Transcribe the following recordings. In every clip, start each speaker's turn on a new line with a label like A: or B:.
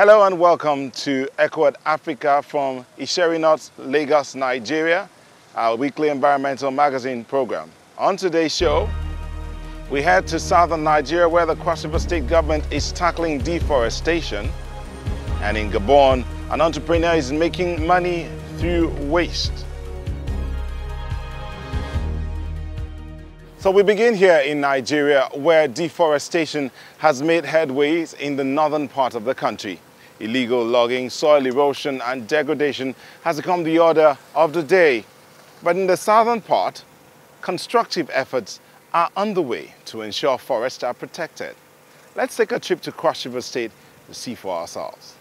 A: Hello and welcome to Eco@Africa from Isheri Lagos, Nigeria, our weekly environmental magazine program. On today's show, we head to southern Nigeria where the Cross River State government is tackling deforestation. And in Gabon, an entrepreneur is making money through waste. So we begin here in Nigeria where deforestation has made headways in the northern part of the country. Illegal logging, soil erosion and degradation has become the order of the day. But in the southern part, constructive efforts are underway to ensure forests are protected. Let's take a trip to Cross River State to see for ourselves.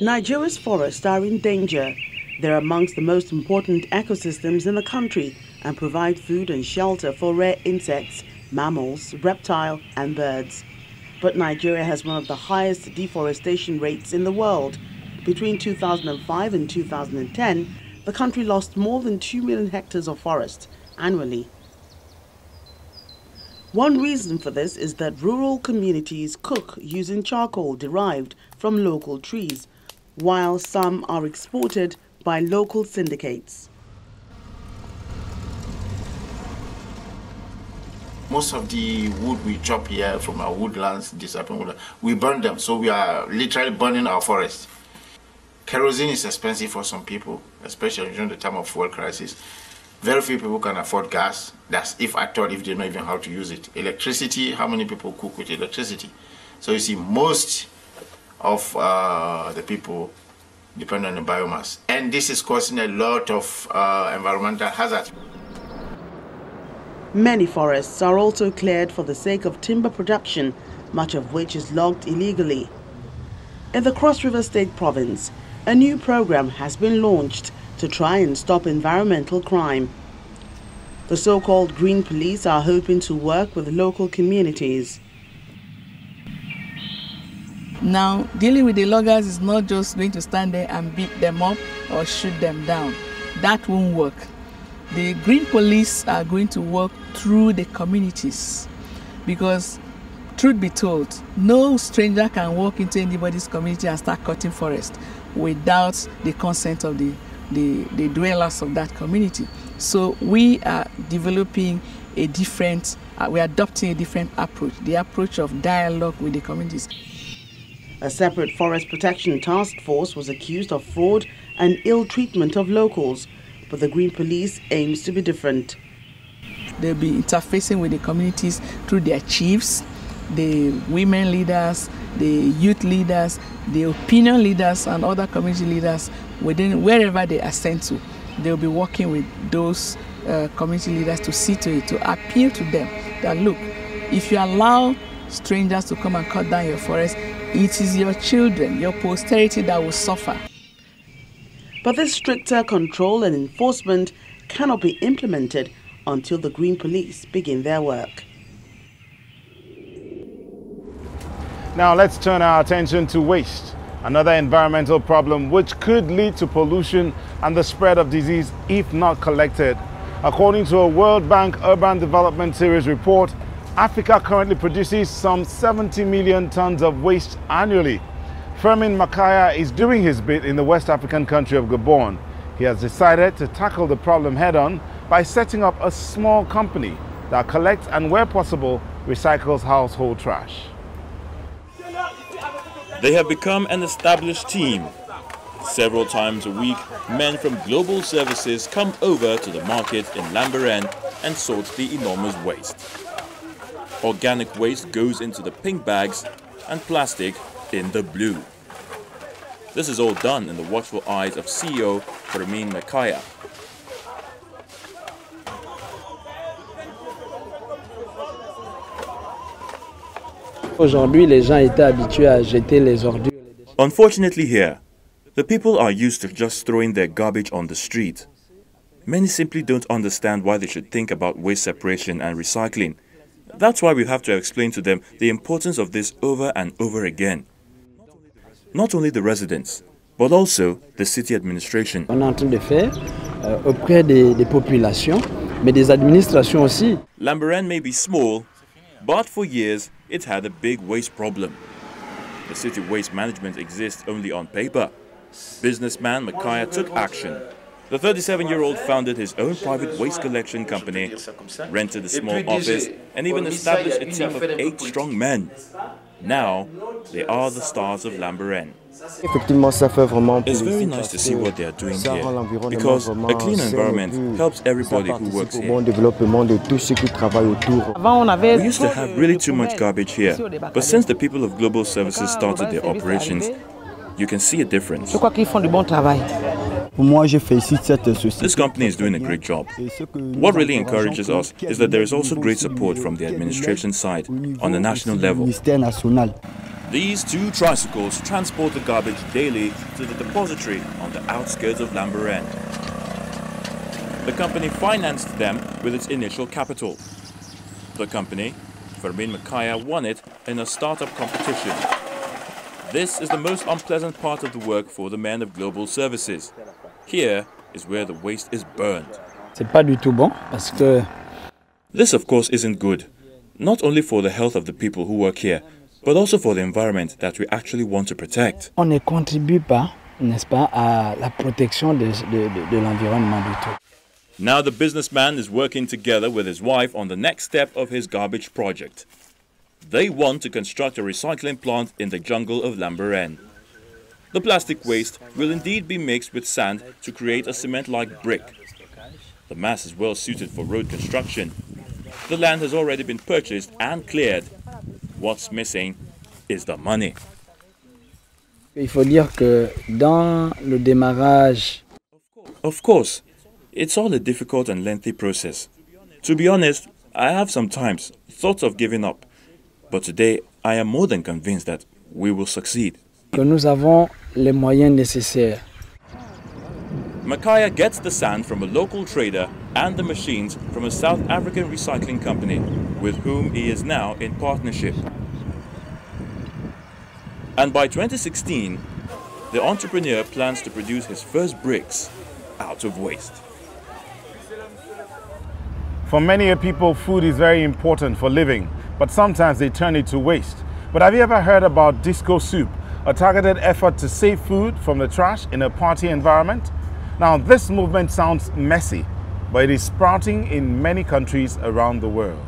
B: Nigeria's forests are in danger. They're amongst the most important ecosystems in the country and provide food and shelter for rare insects, mammals, reptiles, and birds. But Nigeria has one of the highest deforestation rates in the world. Between 2005 and 2010, the country lost more than 2 million hectares of forest annually. One reason for this is that rural communities cook using charcoal derived from local trees while some are exported by local syndicates.
C: Most of the wood we chop here from our woodlands, disappearing we burn them. So we are literally burning our forest. Kerosene is expensive for some people, especially during the time of fuel crisis. Very few people can afford gas. That's if I thought if they know even how to use it. Electricity, how many people cook with electricity? So you see, most of uh, the people depend on the biomass. And this is causing a lot of uh, environmental hazards.
B: Many forests are also cleared for the sake of timber production, much of which is logged illegally. In the Cross River State Province, a new program has been launched to try and stop environmental crime. The so-called Green Police are hoping to work with local communities.
D: Now, dealing with the loggers is not just going to stand there and beat them up or shoot them down. That won't work. The Green Police are going to work through the communities because, truth be told, no stranger can walk into anybody's community and start cutting forest without the consent of the, the, the dwellers of that community. So we are developing a different, uh, we're adopting a different approach, the approach of dialogue with the communities.
B: A separate forest protection task force was accused of fraud and ill treatment of locals, but the Green Police aims to be different.
D: They'll be interfacing with the communities through their chiefs, the women leaders, the youth leaders, the opinion leaders, and other community leaders within wherever they are sent to. They'll be working with those uh, community leaders to see to it, to appeal to them that look, if you allow strangers to come and cut down your forest, it is your children, your posterity that will suffer.
B: But this stricter control and enforcement cannot be implemented until the Green Police begin their work.
A: Now let's turn our attention to waste, another environmental problem which could lead to pollution and the spread of disease if not collected. According to a World Bank Urban Development Series report, Africa currently produces some 70 million tons of waste annually. Firmin Makaya is doing his bit in the West African country of Gabon. He has decided to tackle the problem head on by setting up a small company that collects and, where possible, recycles household trash.
E: They have become an established team. Several times a week, men from global services come over to the market in Lambaréné and sort the enormous waste. Organic waste goes into the pink bags and plastic in the blue. This is all done in the watchful eyes of CEO Firmin Makaya. Unfortunately here, the people are used to just throwing their garbage on the street. Many simply don't understand why they should think about waste separation and recycling that's why we have to explain to them the importance of this over and over again. Not only the residents, but also the city administration.
F: euh, auprès des, des populations, mais des administrations aussi.
E: Lambaréné may be small, but for years it had a big waste problem. The city waste management exists only on paper. Businessman Makaya took action. The 37 year old founded his own private waste collection company, rented a small office, and even established a team of eight strong men. Now, they are the stars of Lambaréné. It's very nice to see what they are doing here because a clean environment helps everybody who works here. We used to have really too much garbage here, but since the people of Global Services started their operations, you can see a difference. This company is doing a great job. What really encourages us is that there is also great support from the administration side on the national level. These two tricycles transport the garbage daily to the depository on the outskirts of Lambaréné. The company financed them with its initial capital. The company, Firmin Makaya, won it in a startup competition. This is the most unpleasant part of the work for the men of global services. Here is where the waste is burned.
F: C'est pas du tout bon parce que
E: This, of course, isn't good, not only for the health of the people who work here, but also for the environment that we actually want to protect.
F: on ne contribue pas, n'est-ce pas, à la protection de, de- de- de l'environnement du tout.
E: Now the businessman is working together with his wife on the next step of his garbage project. They want to construct a recycling plant in the jungle of Lambaréné. The plastic waste will indeed be mixed with sand to create a cement-like brick. The mass is well suited for road construction. The land has already been purchased and cleared. What's missing is the money.
F: Il faut dire que dans le démarrage
E: Of course, it's all a difficult and lengthy process. To be honest, I have sometimes thoughts of giving up. But today, I am more than convinced that we will succeed.
F: Que nous avons les moyens nécessaires.
E: Makaya gets the sand from a local trader and the machines from a South African recycling company with whom he is now in partnership. And by 2016, the entrepreneur plans to produce his first bricks out of waste.
A: For many people, food is very important for living, but sometimes they turn it to waste. But have you ever heard about Disco Soup, a targeted effort to save food from the trash in a party environment? Now, this movement sounds messy, but it is sprouting in many countries around the world.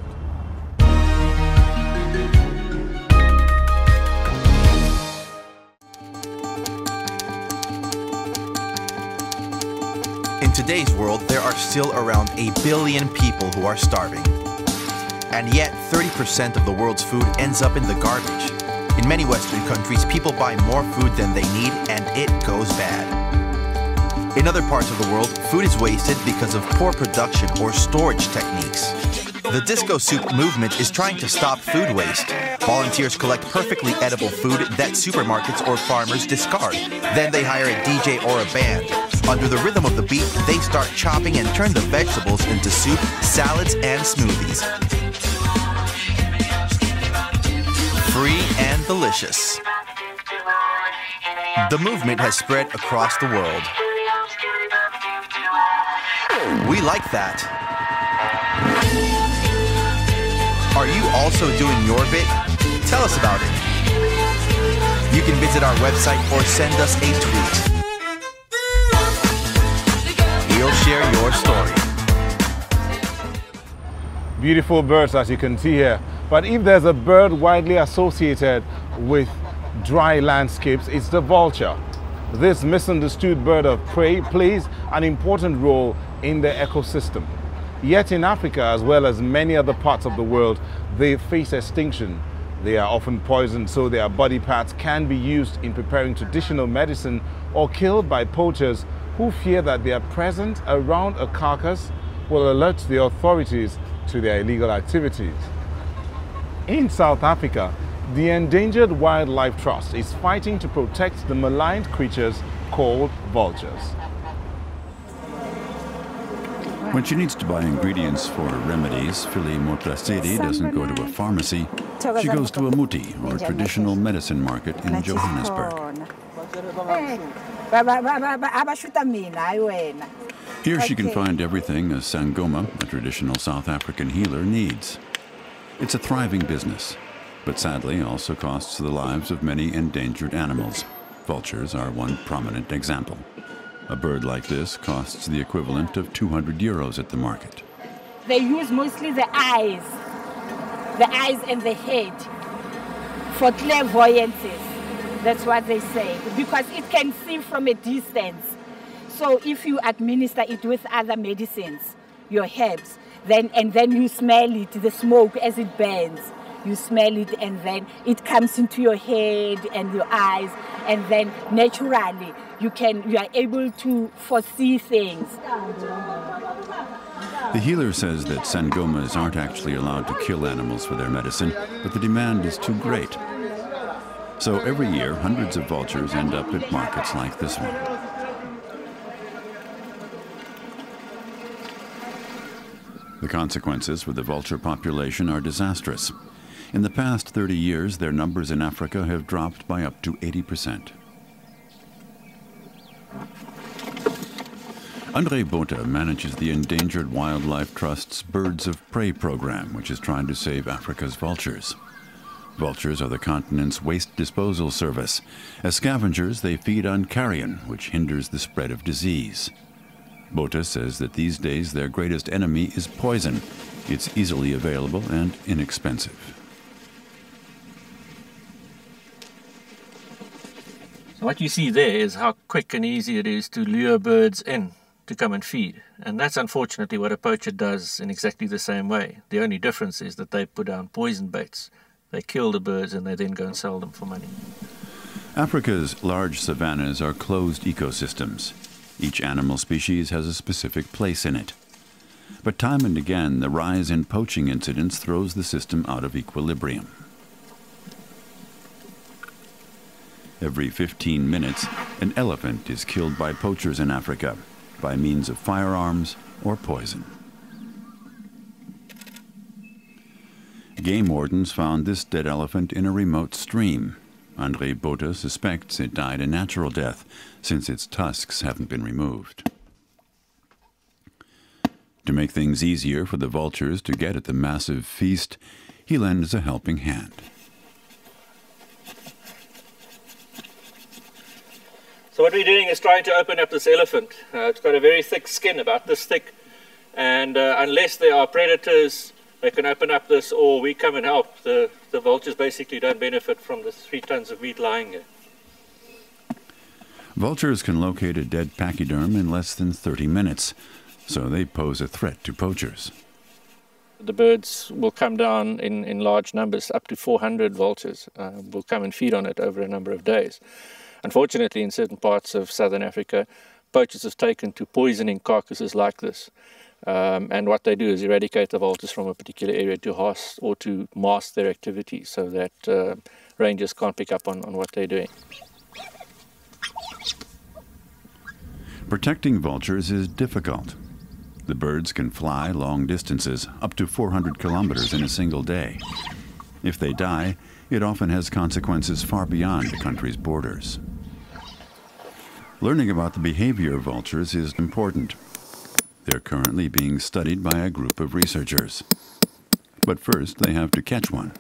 G: In today's world, there are still around a billion people who are starving. And yet, 30% of the world's food ends up in the garbage. In many Western countries, people buy more food than they need and it goes bad. In other parts of the world, food is wasted because of poor production or storage techniques. The Disco Soup movement is trying to stop food waste. Volunteers collect perfectly edible food that supermarkets or farmers discard. Then they hire a DJ or a band. Under the rhythm of the beat, they start chopping and turn the vegetables into soup, salads, and smoothies. Free and delicious. The movement has spread across the world. We like that. Are you also doing your bit? Tell us about it. You can visit our website or send us a tweet. We'll share your story.
A: Beautiful birds, as you can see here. But if there's a bird widely associated with dry landscapes, it's the vulture. This misunderstood bird of prey plays an important role in the ecosystem. Yet in Africa, as well as many other parts of the world, they face extinction. They are often poisoned, so their body parts can be used in preparing traditional medicine or killed by poachers who fear that their presence around a carcass will alert the authorities to their illegal activities. In South Africa, the Endangered Wildlife Trust is fighting to protect the maligned creatures called vultures.
H: When she needs to buy ingredients for remedies, Philly Motrasiri doesn't go to a pharmacy. She goes to a muti, or traditional medicine market in Johannesburg. Here she can find everything a sangoma, a traditional South African healer, needs. It's a thriving business, but sadly also costs the lives of many endangered animals. Vultures are one prominent example. A bird like this costs the equivalent of 200 euros at the market.
I: They use mostly the eyes, the eyes and the head for clairvoyances. That's what they say, because it can see from a distance. So if you administer it with other medicines, your herbs, then and then you smell it, the smoke as it burns. You smell it and then it comes into your head and your eyes, and then naturally you can you are able to foresee things.
H: The healer says that sangomas aren't actually allowed to kill animals for their medicine, but the demand is too great. So every year, hundreds of vultures end up at markets like this one. The consequences for the vulture population are disastrous. In the past 30 years, their numbers in Africa have dropped by up to 80%. Andre Botha manages the Endangered Wildlife Trust's Birds of Prey program, which is trying to save Africa's vultures. Vultures are the continent's waste disposal service. As scavengers, they feed on carrion, which hinders the spread of disease. Botha says that these days their greatest enemy is poison. It's easily available and inexpensive.
J: What you see there is how quick and easy it is to lure birds in to come and feed. And that's unfortunately what a poacher does in exactly the same way. The only difference is that they put down poison baits. They kill the birds and they then go and sell them for money.
H: Africa's large savannas are closed ecosystems. Each animal species has a specific place in it. But time and again, the rise in poaching incidents throws the system out of equilibrium. Every 15 minutes, an elephant is killed by poachers in Africa by means of firearms or poison. Game wardens found this dead elephant in a remote stream Andre Botha suspects it died a natural death since its tusks haven't been removed. To make things easier for the vultures to get at the massive feast, he lends a helping hand.
J: So what we're doing is trying to open up this elephant. Uh, it's got a very thick skin, about this thick, and uh, unless there are predators they can open up this or we come and help. The, the vultures basically don't benefit from the three tons of meat lying here.
H: Vultures can locate a dead pachyderm in less than 30 minutes, so they pose a threat to poachers.
J: The birds will come down in, in large numbers, up to 400 vultures uh, will come and feed on it over a number of days. Unfortunately, in certain parts of southern Africa, poachers have taken to poisoning carcasses like this. Um, and what they do is eradicate the vultures from a particular area to host or to mask their activity so that uh, rangers can't pick up on, on what they're doing.
H: Protecting vultures is difficult. The birds can fly long distances, up to 400 kilometers in a single day. If they die, it often has consequences far beyond the country's borders. Learning about the behavior of vultures is important they're currently being studied by a group of researchers. But first, they have to catch one.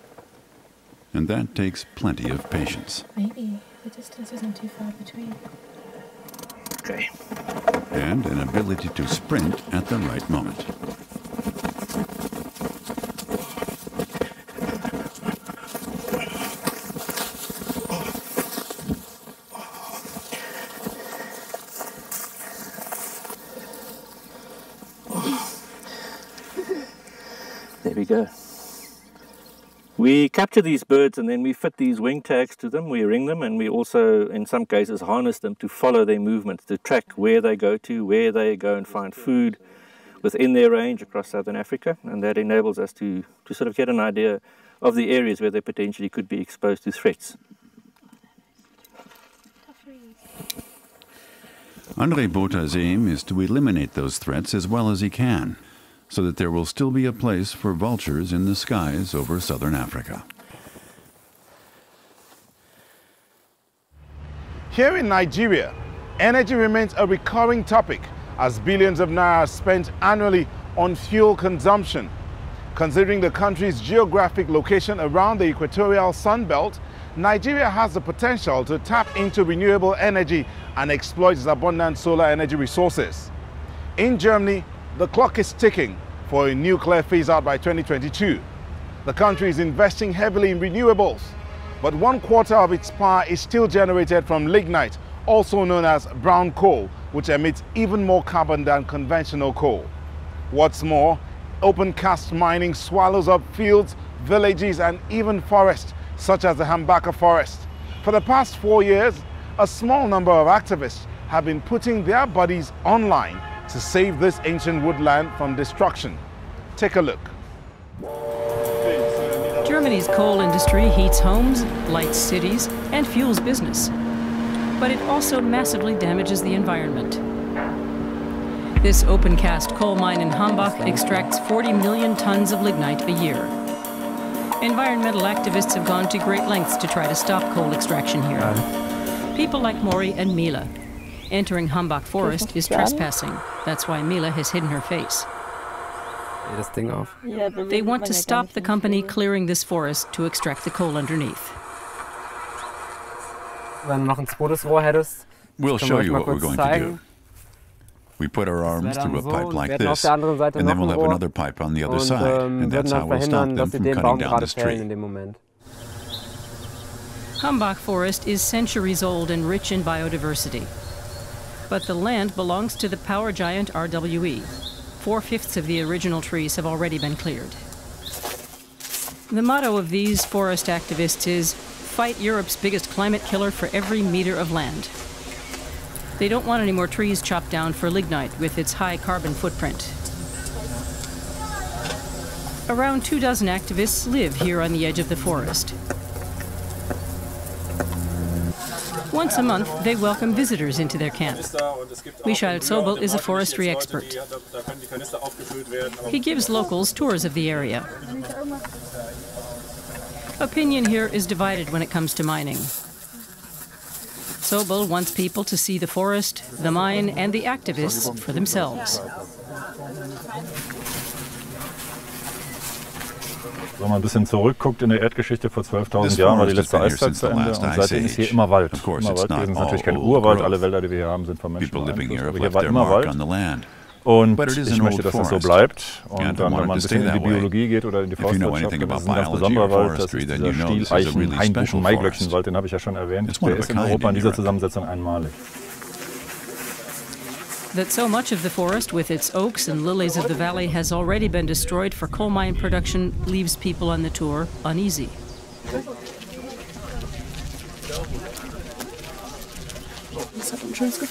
H: And that takes plenty of patience.
K: Maybe the distance isn't too far between.
J: Okay.
H: And an ability to sprint at the right moment.
J: go. We capture these birds and then we fit these wing tags to them, we ring them, and we also, in some cases, harness them to follow their movements, to track where they go to, where they go and find food within their range across southern Africa. And that enables us to, to sort of get an idea of the areas where they potentially could be exposed to threats.
H: Andre Botha's aim is to eliminate those threats as well as he can so that there will still be a place for vultures in the skies over southern Africa.
A: Here in Nigeria, energy remains a recurring topic as billions of naira are spent annually on fuel consumption. Considering the country's geographic location around the equatorial sunbelt, Nigeria has the potential to tap into renewable energy and exploit its abundant solar energy resources. In Germany, the clock is ticking for a nuclear phase out by 2022. The country is investing heavily in renewables, but one quarter of its power is still generated from lignite, also known as brown coal, which emits even more carbon than conventional coal. What's more, open cast mining swallows up fields, villages, and even forests, such as the Hambacher forest. For the past four years, a small number of activists have been putting their bodies online to save this ancient woodland from destruction. Take a look.
L: Germany's coal industry heats homes, lights cities, and fuels business. But it also massively damages the environment. This open cast coal mine in Hambach extracts 40 million tons of lignite a year. Environmental activists have gone to great lengths to try to stop coal extraction here. People like Mori and Mila. Entering Hambach Forest is trespassing. That's why Mila has hidden her face. This thing off. They want to stop the company clearing this forest to extract the coal underneath.
H: We'll show you what we're going to do. We put our arms through a pipe like this, and then we'll have another pipe on the other side, and that's how we'll stop them from cutting down this tree.
L: Hambach Forest is centuries old and rich in biodiversity. But the land belongs to the power giant RWE. Four-fifths of the original trees have already been cleared. The motto of these forest activists is, fight Europe's biggest climate killer for every meter of land. They don't want any more trees chopped down for lignite with its high carbon footprint. Around two dozen activists live here on the edge of the forest. Once a month, they welcome visitors into their camp. Michael Zobel is a forestry expert. He gives locals tours of the area. Opinion here is divided when it comes to mining. Zobel wants people to see the forest, the mine, and the activists for themselves.
M: Wenn man ein bisschen zurückguckt in der Erdgeschichte vor 12.000 Jahren war die letzte Eiszeit zu Ende und seitdem ist hier immer Wald. Immer Wald gewesen. ist natürlich kein Urwald, alle Wälder, die wir hier haben, sind von Menschen beeinflusst. Aber hier war immer Wald. Und ich möchte, dass das so bleibt. Und dann, wenn man ein bisschen in die Biologie geht oder in die Forstwirtschaft, dann ist es ein ganz besonderer Wald. Das ist dieser Stiel, Eichen, Hainbuchen, Maiglöckchenwald, den habe ich ja schon erwähnt. Der ist in Europa in dieser Zusammensetzung einmalig.
L: That so much of the forest with its oaks and lilies of the valley has already been destroyed for coal mine production leaves people on the tour uneasy.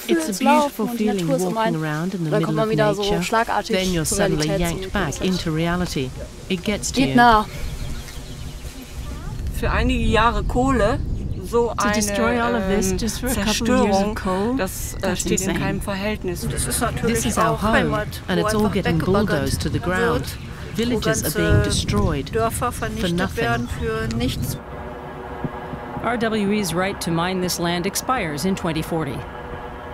N: It's a beautiful feeling walking around in the middle of nature. Then you're suddenly yanked back into reality. It gets to you.
O: Für einige Jahre Kohle so
N: to destroy all of this ähm, just for a couple of years of coal,
O: das äh, steht in keinem Verhältnis. Das ist
N: this is our home, and it's all getting bulldozed to the ground. Villages are being destroyed for nothing.
L: RWE's right to mine this land expires in 2040.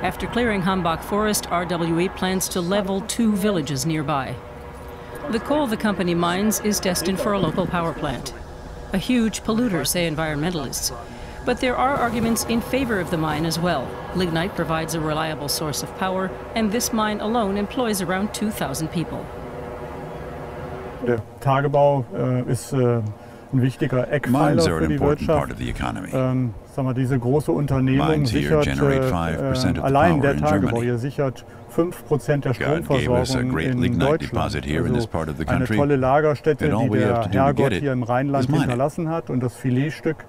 L: After clearing Hambach Forest, RWE plans to level two villages nearby. The coal the company mines is destined for a local power plant. A huge polluter, say environmentalists. But there are arguments in favor of the mine as well. Lignite provides a reliable source of power, and this mine alone employs around 2,000 people.
M: Der Tagebau äh, ist äh, ein wichtiger Eckpfeiler für die Wirtschaft. Ähm, sagen wir, diese große Unternehmung sichert äh, äh allein der Tagebau hier sichert 5% der Stromversorgung in Deutschland. Also eine tolle Lagerstätte, die der Herrgott hier im Rheinland hinterlassen hat und das Filetstück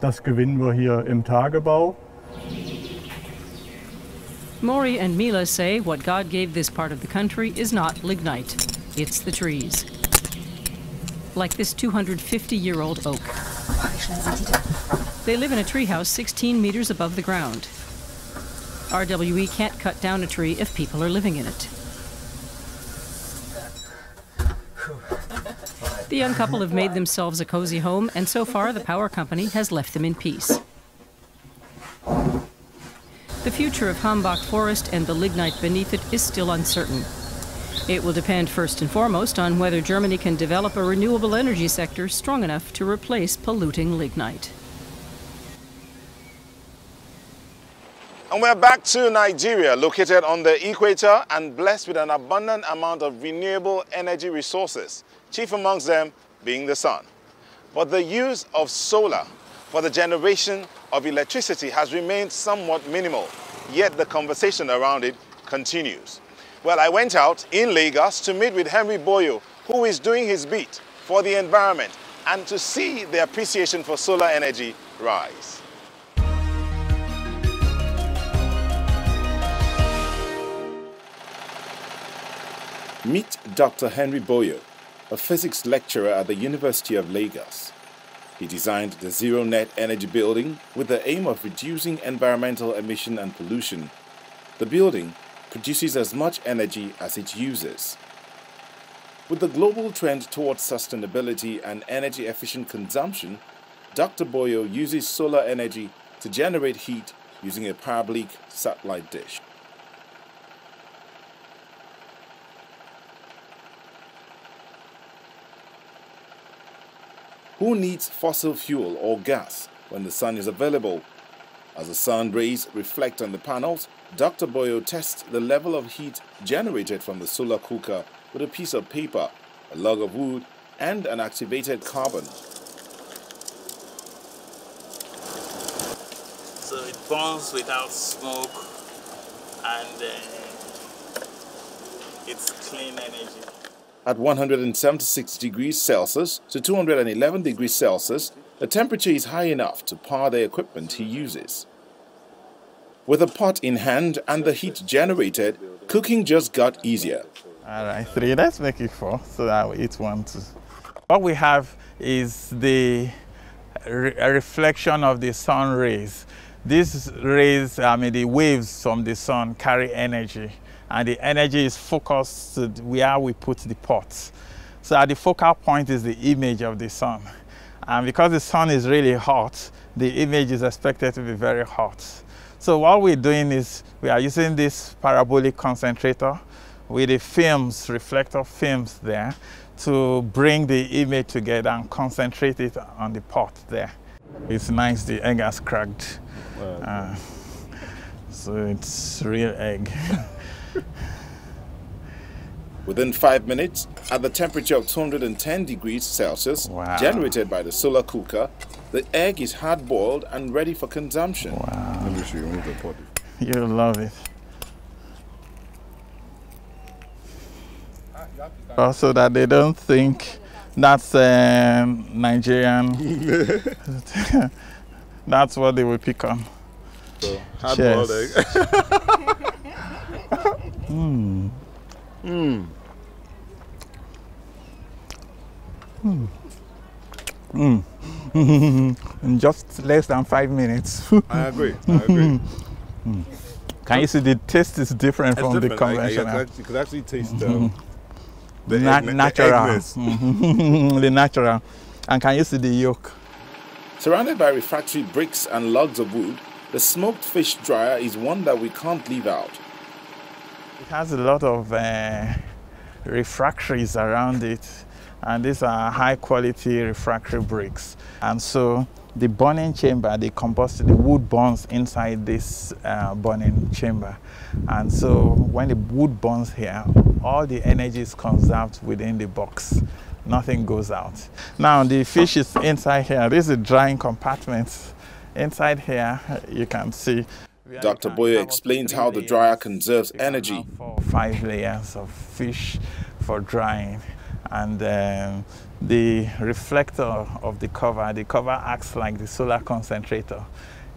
M: das gewinnen wir hier im Tagebau.
L: Maury and Mila say what God gave this part of the country is not lignite, it's the trees. Like this 250 year old oak. They live in a treehouse 16 meters above the ground. RWE can't cut down a tree if people are living in it. The young couple have made themselves a cozy home, and so far the power company has left them in peace. the future of Hambach Forest and the lignite beneath it is still uncertain. It will depend first and foremost on whether Germany can develop a renewable energy sector strong enough to replace polluting lignite.
P: And we're back to Nigeria, located on the equator and blessed with an abundant amount of renewable energy resources, chief amongst them being the sun. But the use of solar for the generation of electricity has remained somewhat minimal, yet the conversation around it continues. Well, I went out in Lagos to meet with Henry Boyo, who is doing his bit for the environment and to see the appreciation for solar energy rise. Meet Dr. Henry Boyo, a physics lecturer at the University of Lagos. He designed the Zero Net Energy Building with the aim of reducing environmental emission and pollution. The building produces as much energy as it uses. With the global trend towards sustainability and energy efficient consumption, Dr. Boyo uses solar energy to generate heat using a parabolic satellite dish. Who needs fossil fuel or gas when the sun is available? As the sun rays reflect on the panels, Dr. Boyo tests the level of heat generated from the solar cooker with a piece of paper, a log of wood, and an activated carbon.
Q: So it burns without smoke and uh, it's clean energy.
P: At 176 degrees Celsius to 211 degrees Celsius, the temperature is high enough to power the equipment he uses. With a pot in hand and the heat generated, cooking just got easier.
R: All right, three. Let's make it four so that we eat one too. What we have is the re reflection of the sun rays. These rays, I mean, the waves from the sun carry energy and the energy is focused to where we put the pot. So at the focal point is the image of the sun. And because the sun is really hot, the image is expected to be very hot. So what we're doing is we are using this parabolic concentrator with the films, reflector films there, to bring the image together and concentrate it on the pot there. It's nice, the egg has cracked. Wow. Uh, so it's real egg.
P: Within five minutes, at the temperature of 210 degrees Celsius, wow. generated by the solar cooker, the egg is hard boiled and ready for consumption.
R: Wow. Let me show you the pot. You'll love it. Also, that they don't think that's um, Nigerian. that's what they will pick on.
P: So, hard boiled egg.
R: Hmm. Hmm. Hmm. Hmm. In just less than five minutes.
P: I agree. I agree.
R: Mm. Can you see the taste is different it's from different. the conventional? I, I
P: you could actually taste um,
R: the Na egg, natural. The, the natural. And can you see the yolk?
P: Surrounded by refractory bricks and logs of wood, the smoked fish dryer is one that we can't leave out.
R: It has a lot of uh, refractories around it and these are high quality refractory bricks. And so the burning chamber, the combust, the wood burns inside this uh, burning chamber. And so when the wood burns here, all the energy is conserved within the box. Nothing goes out. Now the fish is inside here. This is a drying compartment. Inside here, you can see
P: Dr. Boyo explains how the dryer conserves energy.
R: Five layers of fish for drying and um, the reflector of the cover, the cover acts like the solar concentrator.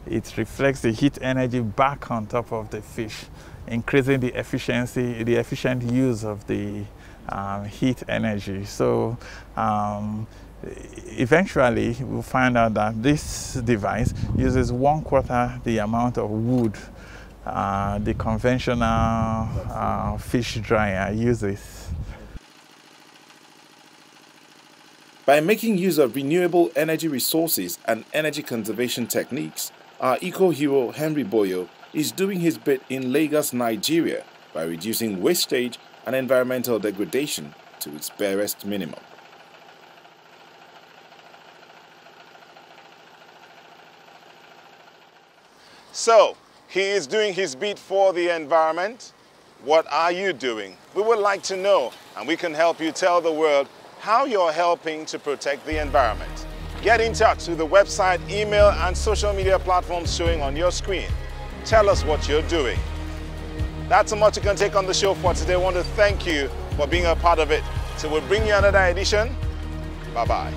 R: It reflects the heat energy back on top of the fish, increasing the efficiency, the efficient use of the um, heat energy. So um, eventually we'll find out that this device uses one quarter the amount of wood uh, the conventional uh, fish dryer uses.
P: By making use of renewable energy resources and energy conservation techniques, our eco hero Henry Boyo
A: is doing his bit in Lagos, Nigeria by reducing wastage and environmental degradation to its barest minimum. So, he is doing his bit for the environment. What are you doing? We would like to know, and we can help you tell the world how you're helping to protect the environment. Get in touch through the website, email, and social media platforms showing on your screen. Tell us what you're doing. That's how much you can take on the show for today. I want to thank you for being a part of it. So we'll bring you another edition. Bye-bye.